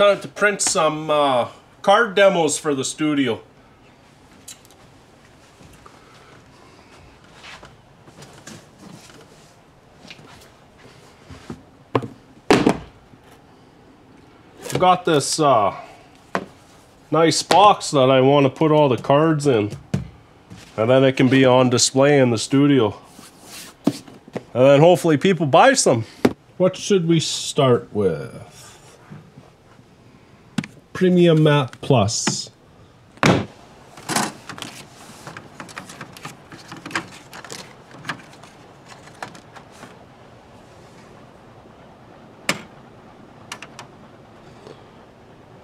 time to print some uh, card demos for the studio. Got this uh, nice box that I want to put all the cards in. And then it can be on display in the studio. And then hopefully people buy some. What should we start with? Premium Map Plus.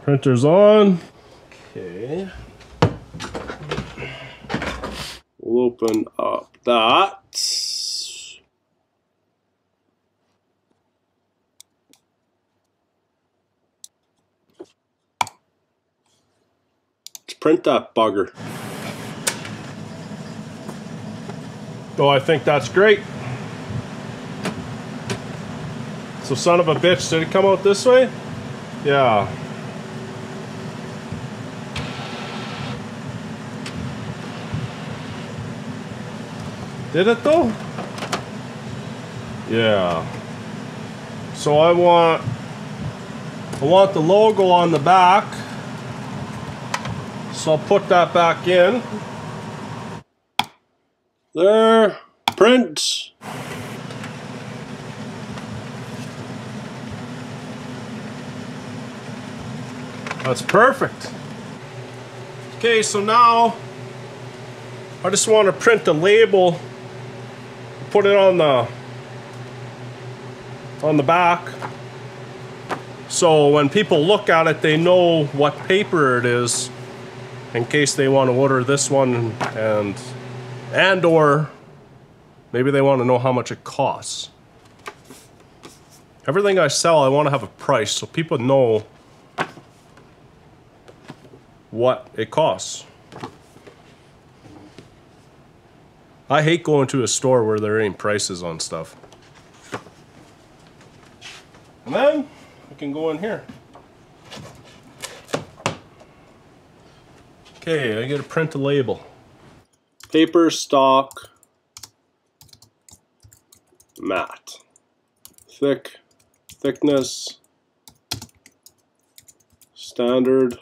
Printer's on. Okay. We'll open up that. Print that bugger. Oh, I think that's great. So son of a bitch, did it come out this way? Yeah. Did it though? Yeah. So I want I want the logo on the back. So I'll put that back in. There. Print. That's perfect. Okay, so now I just want to print the label put it on the on the back so when people look at it they know what paper it is in case they want to order this one and and or maybe they want to know how much it costs everything I sell I want to have a price so people know what it costs I hate going to a store where there ain't prices on stuff. And then we can go in here. Okay, I gotta print a label. Paper stock mat. Thick, thickness, standard,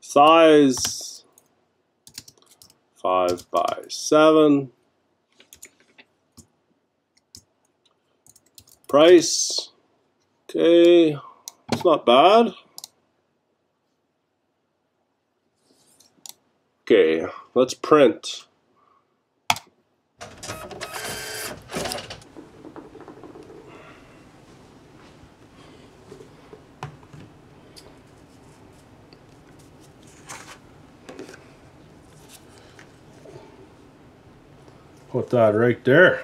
size, five by seven. Price, okay, it's not bad. Okay, let's print. Put that right there.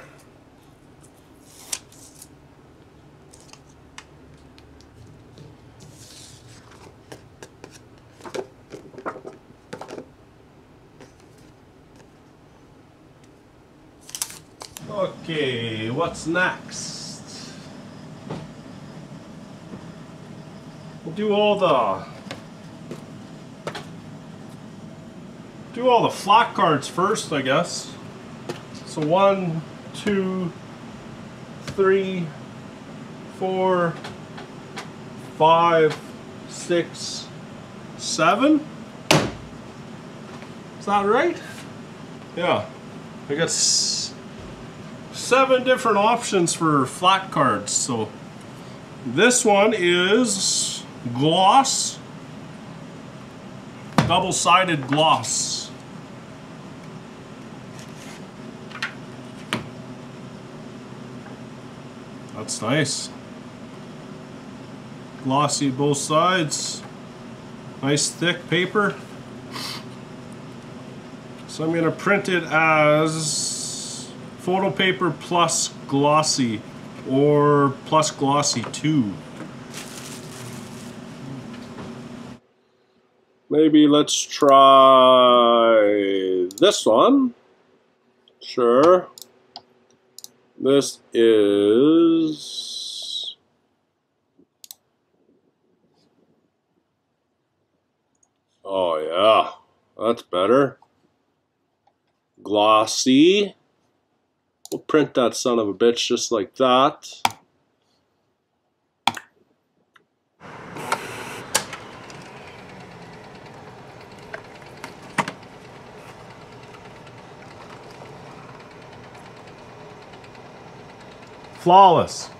What's next? We'll do all the do all the flock cards first, I guess. So one, two, three, four, five, six, seven. Is that right? Yeah. I got seven different options for flat cards. So this one is gloss, double-sided gloss. That's nice. Glossy both sides. Nice thick paper. So I'm going to print it as Photo Paper Plus Glossy or Plus Glossy 2. Maybe let's try this one. Sure. This is Oh yeah, that's better. Glossy. Print that son of a bitch just like that. Flawless.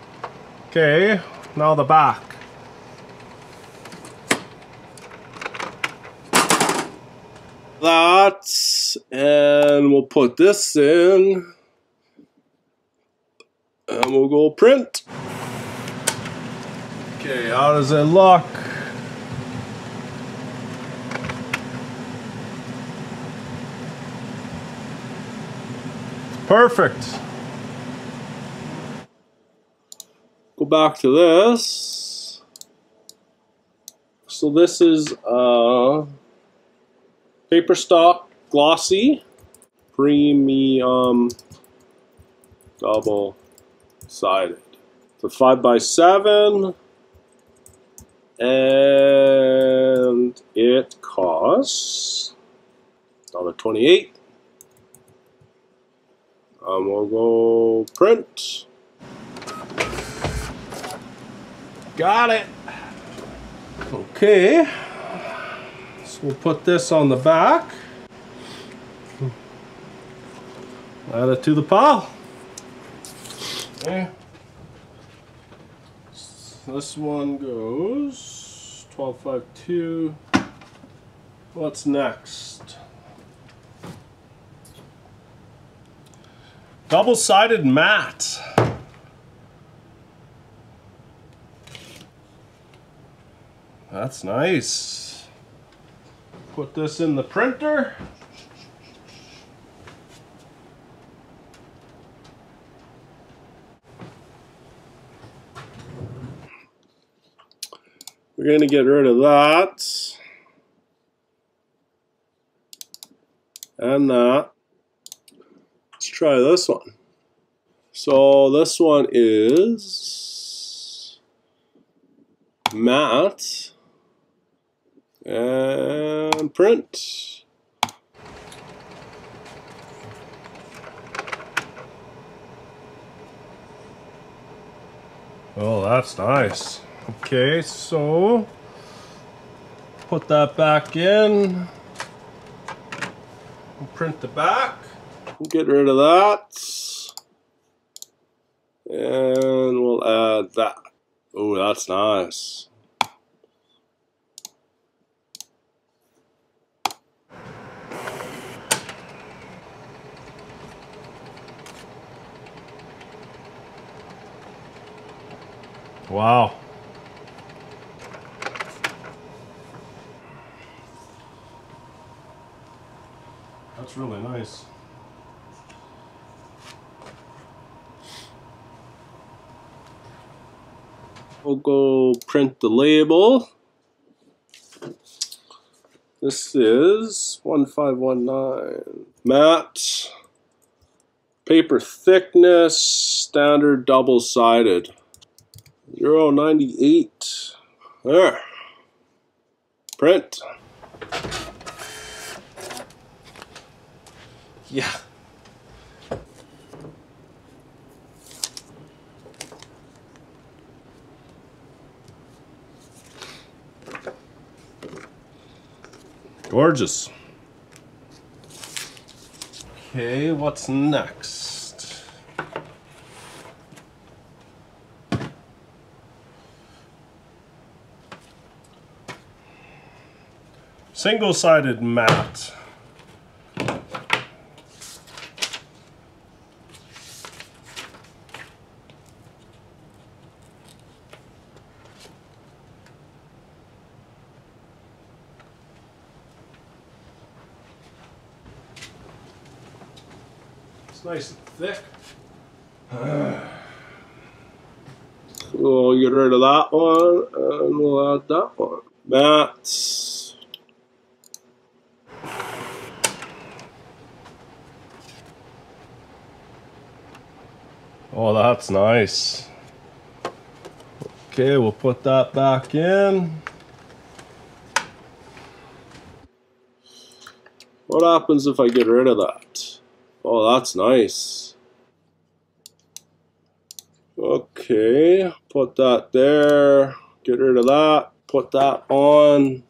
Okay, now the back. That, and we'll put this in, and we'll go print. Okay, how does it look? Perfect. Go back to this. So this is uh, paper stock glossy premium double sided. It's a five by seven and it costs $1.28. Um, we'll go print. Got it. Okay. So we'll put this on the back. Add it to the pile. Okay. This one goes 1252. What's next? Double-sided mat. That's nice. Put this in the printer. We're going to get rid of that. And that. Let's try this one. So this one is matte and print. Oh, that's nice. Okay, so put that back in. Print the back. Get rid of that. And we'll add that. Oh, that's nice. Wow. Really nice. We'll go print the label. This is 1519 matte, paper thickness, standard double-sided. 098. There. Print. Yeah. Gorgeous. Okay, what's next? Single-sided mat. It's nice and thick. We'll get rid of that one and we'll add that one. Mats. Oh, that's nice. Okay, we'll put that back in. What happens if I get rid of that? Oh, that's nice. Okay, put that there. Get rid of that. Put that on.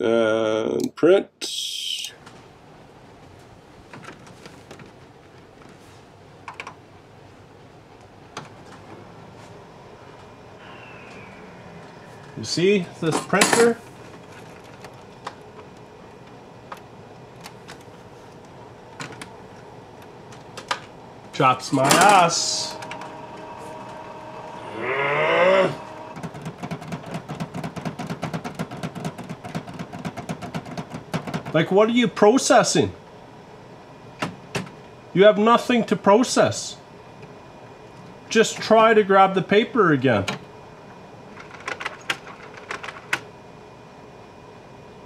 And print. You see this printer? Chops my ass. Like, what are you processing? You have nothing to process. Just try to grab the paper again.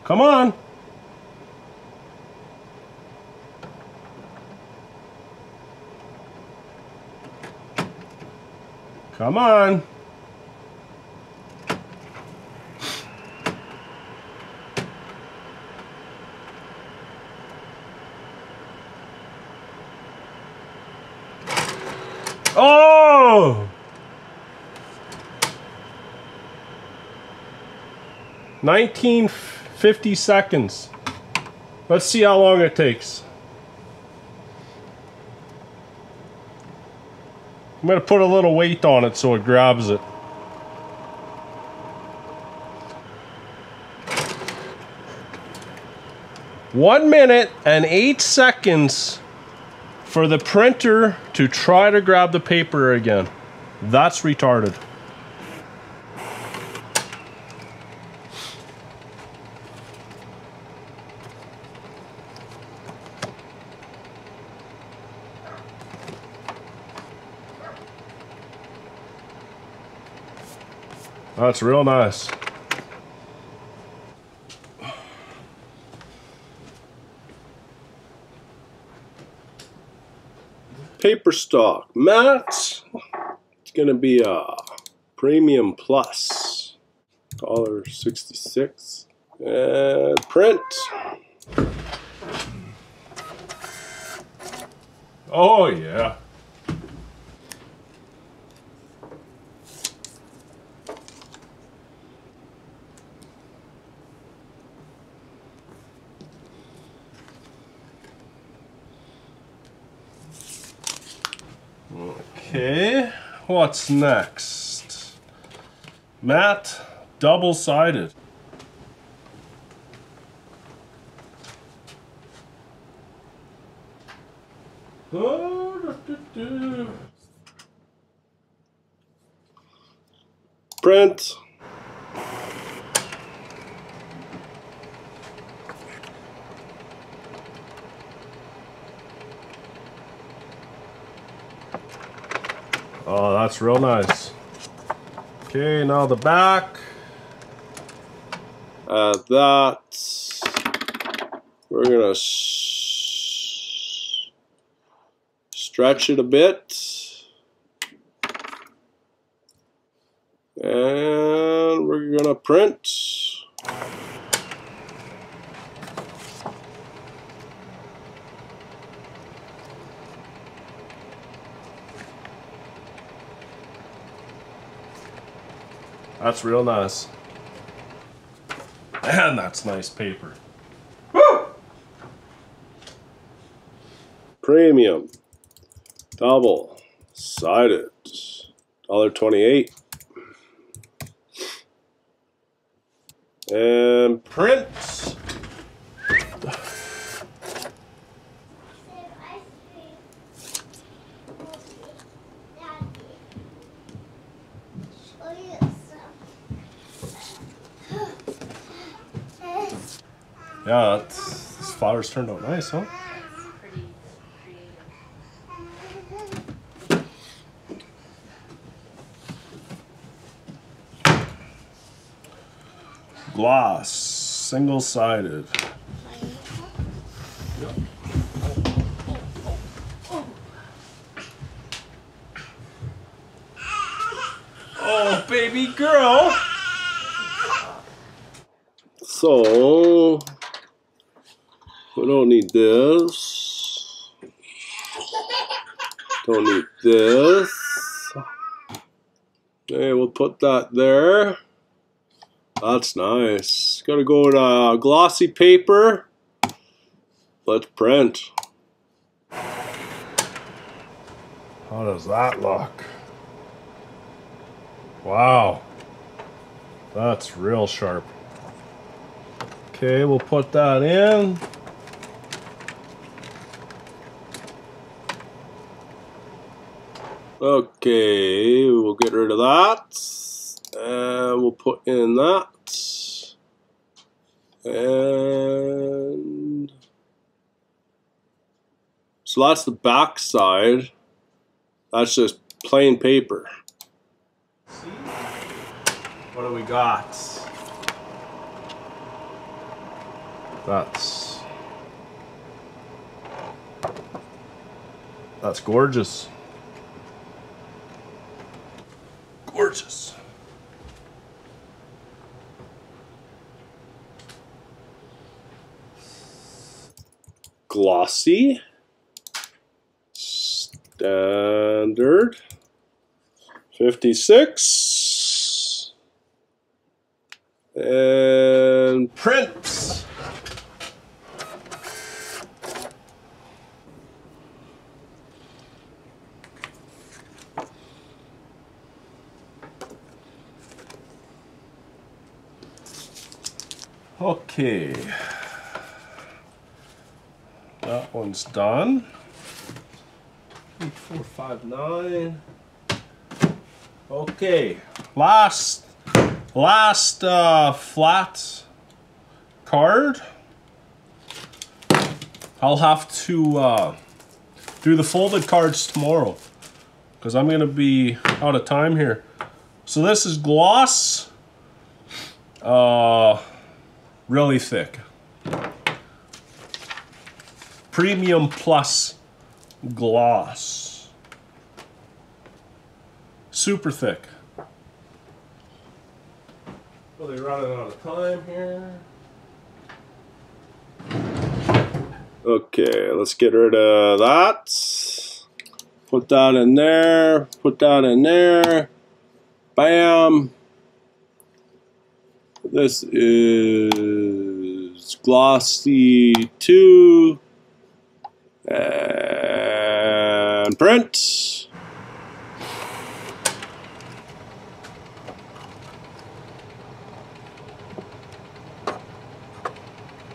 Come on. Come on. Oh! 1950 seconds. Let's see how long it takes. I'm going to put a little weight on it so it grabs it. One minute and eight seconds for the printer to try to grab the paper again. That's retarded. That's real nice. Paper stock matte. It's gonna be a premium plus. Dollar sixty six. And print. Oh yeah. Okay, what's next? Matte, double-sided. Print. Oh, that's real nice. Okay, now the back. Uh, that. We're gonna stretch it a bit. And we're gonna print. That's real nice. And that's nice paper. Woo! Premium. Double. Sided. Dollar twenty-eight. And print. Yeah, this flowers turned out nice, huh? Gloss, single-sided. Oh, baby girl. So, Need this. Need this. Okay, we'll put that there. That's nice. Gotta go to uh, glossy paper. Let's print. How does that look? Wow. That's real sharp. Okay, we'll put that in. Okay, we'll get rid of that. And we'll put in that. And so that's the back side. That's just plain paper. What do we got? That's that's. Gorgeous. Glossy. Standard. 56. And prints. Okay. One's done. Eight, four, five, nine. Okay. Last last uh, flat card. I'll have to uh, do the folded cards tomorrow because I'm going to be out of time here. So this is gloss. Uh, really thick. Premium Plus gloss. Super thick. Really running out of time here. Okay, let's get rid of that. Put that in there. Put that in there. Bam. This is glossy 2 and print.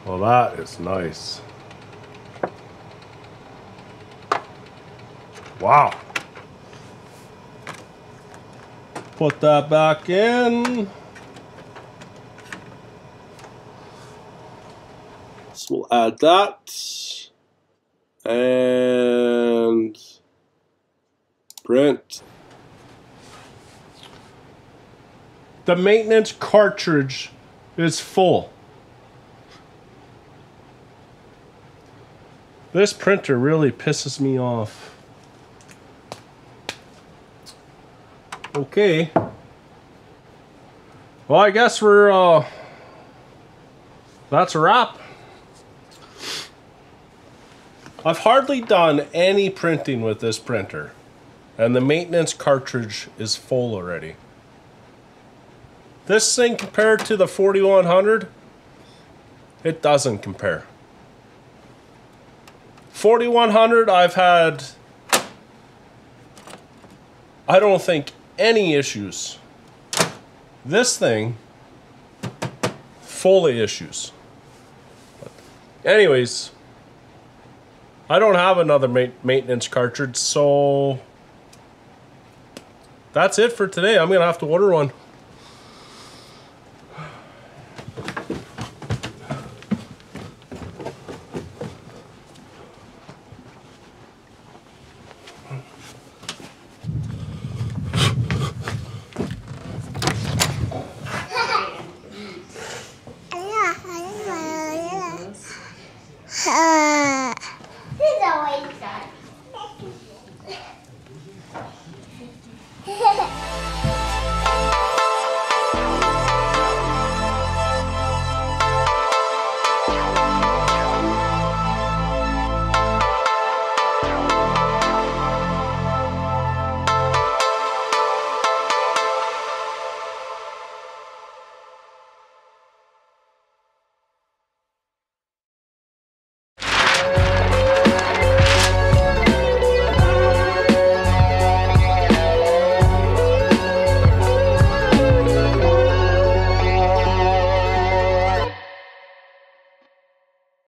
Well, that is nice. Wow. Put that back in. So we'll add that. And print. The maintenance cartridge is full. This printer really pisses me off. Okay. Well, I guess we're, uh, that's a wrap. I've hardly done any printing with this printer. And the maintenance cartridge is full already. This thing compared to the 4100, it doesn't compare. 4100 I've had, I don't think any issues. This thing, fully issues. But anyways, I don't have another ma maintenance cartridge, so that's it for today. I'm going to have to order one.